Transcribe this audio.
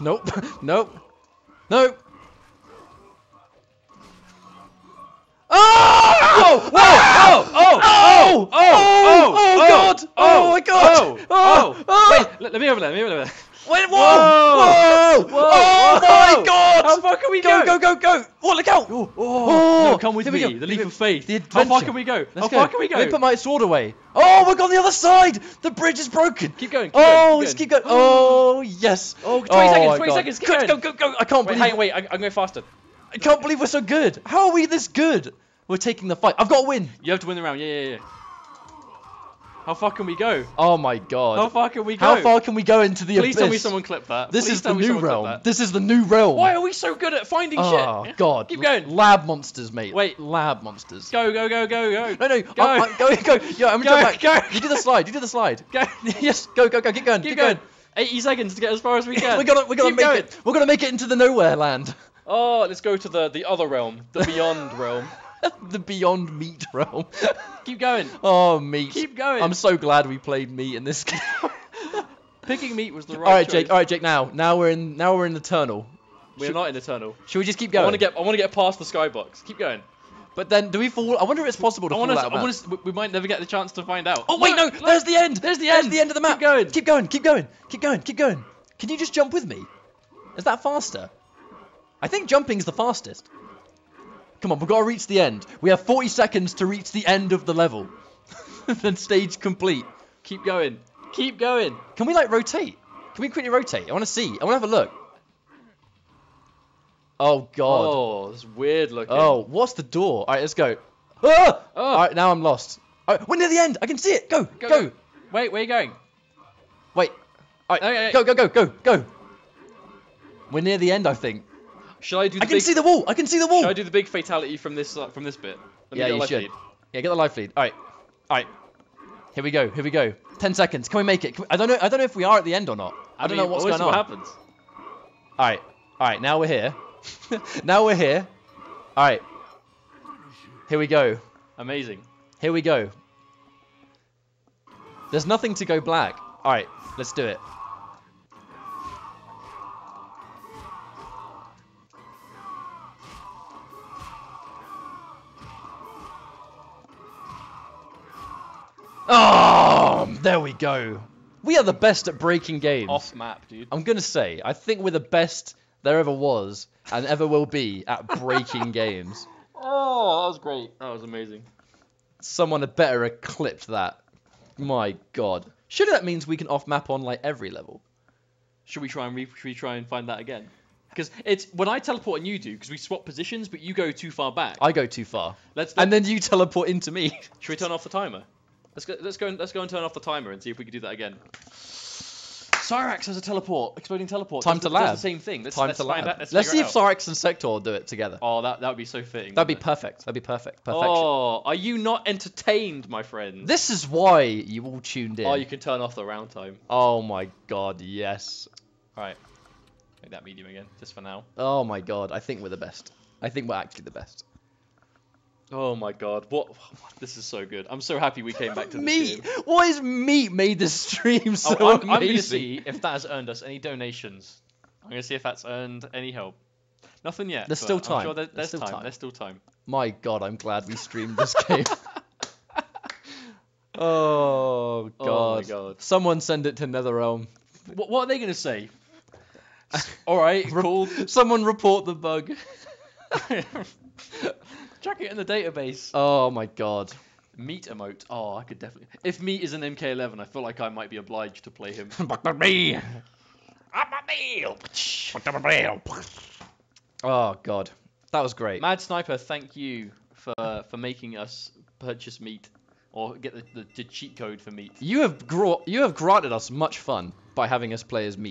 nope. Nope. Nope. Oh! Whoa! Oh! Oh! Oh! Oh! Oh! Oh, God! Oh, my God! Oh! Oh! Oh! Wait, let, me over there. Let me over there. Wait, whoa! Whoa! Oh my God! How far can we go? go? Go, go, go! Oh, look out! Oh, Oh, no, come with me. The leap of faith. The How far can we go? Let's How go. far can we go? Let me put my sword away. Oh, we're on the other side. The bridge is broken. Keep going. Keep oh, going, let's keep keep going. Oh, yes. Oh, 20 Oh seconds, 20 God. seconds, keep Go, going. go, go, go. I can't Wait, believe. hang, wait. I, I'm going faster. I can't believe we're so good. How are we this good? We're taking the fight. I've got to win. You have to win the round. Yeah, yeah, yeah. How far can we go? Oh my god. How far can we go? How far can we go into the Please abyss? tell me someone clip that. This Please is the new realm. This is the new realm. Why are we so good at finding Oh shit? Oh god. Keep going. Lab monsters, mate. Wait. Lab monsters. Go, go, go, go, go. No, no. Go. I'm, I'm, go, go. Yeah, I'm Go, gonna jump go. You do the slide. You do the slide. Go. yes. Go, go, go. Keep going. Keep, Keep, going. 80 seconds to get as far as we can. we're gonna, we're gonna Keep make going. it. We're gonna make it into the nowhere land. Oh, let's go to the, the other realm, the beyond realm. the beyond meat realm. Keep going. oh, meat. Keep going. I'm so glad we played meat in this game. Picking meat was the right all right, choice. Jake. All right, Jake. Now, now we're in. Now we're in the tunnel. We're Should- not in Eternal. Should we just keep going? I want to get I want to get past the skybox. Keep going. But then, do we fall? I wonder if it's possible to I fall want out to. of I want to. We might never get the chance to find out. Oh wait, no! look. There's the end. There's the end. There's the end of the map. Keep going. Keep going. Keep going. Keep going. Keep going. Can you just jump with me? Is that faster? I think jumping's the fastest. Come on, we've got to reach the end. We have 40 seconds to reach the end of the level. then stage complete. Keep going. Keep going. Can we like rotate? Can we quickly rotate? I want to see. I want to have a look. Oh god. Oh, it's weird looking. Oh, what's the door? All right, let's go. Ah! Oh. All right, now I'm lost. All right, we're near the end. I can see it. Go, go. Go, go. Wait, where are you going? Wait. All right, Okay, go, go, go, go, go. We're near the end, I think. Should I do the I can big? see the wall. I can see the wall. Should I do the big fatality from this uh, from this bit? Let me yeah, get you should. lead. Yeah, get the life lead. All right, all right. Here we go. Here we go. Ten seconds. Can we make it? We- I don't know. I don't know if we are at the end or not. I, don't mean, know what's going see on. What happens? All right, all right. Now we're here. now we're here. All right. Here we go. Amazing. Here we go. There's nothing to go black. All right, let's do it. Oh, there we go. We are the best at breaking games. Off map, dude. I'm gonna say, I think we're the best there ever was and ever will be at breaking games. Oh, that was great. That was amazing. Someone had better have clipped that. My God. Surely that means we can off map on like every level. Should we try and re- should we try and find that again? Because it's when I teleport and you do, because we swap positions, but you go too far back. I go too far, Let's. and then you teleport into me. should we turn off the timer? Let's go. Let's go. And, let's go and turn off the timer and see if we can do that again. Cyrax has a teleport, exploding teleport. Time does to lab. the same thing. Let's, Time let's to lab. out. Let's, Let's see if. Cyrax and Sektor do it together. Oh, that that would be so fitting. That'd be it? perfect. That'd be perfect. Perfection. Oh, are you not entertained, my friend? This is why you all tuned in. Oh, you can turn off the round time. Oh my God, yes. All right. Make that medium again, just for now. Oh my God, I think we're the best. I think we're actually the best. Oh my god, what? This is so good. I'm so happy we came back to this meat. game. Why is meat made this stream oh, so Oh, I'm, I'm gonna see if that has earned us any donations. I'm gonna see if that's earned any help. Nothing yet. There's still I'm time. sure there- There's there's, still time. time. There's still time. My God, I'm glad we streamed this game. oh God. Oh my God. Someone send it to NetherRealm. What, what are they gonna say? All right, cool. Someone report the bug. Check it in the database. Oh my God. Meat emote. Oh, I could definitely. If meat is an MK11, I feel like I might be obliged to play him. me. Oh God. That was great. Mad Sniper, thank you for for making us purchase meat or get the, the, the cheat code for meat. You have gro- you have granted us much fun by having us play as meat.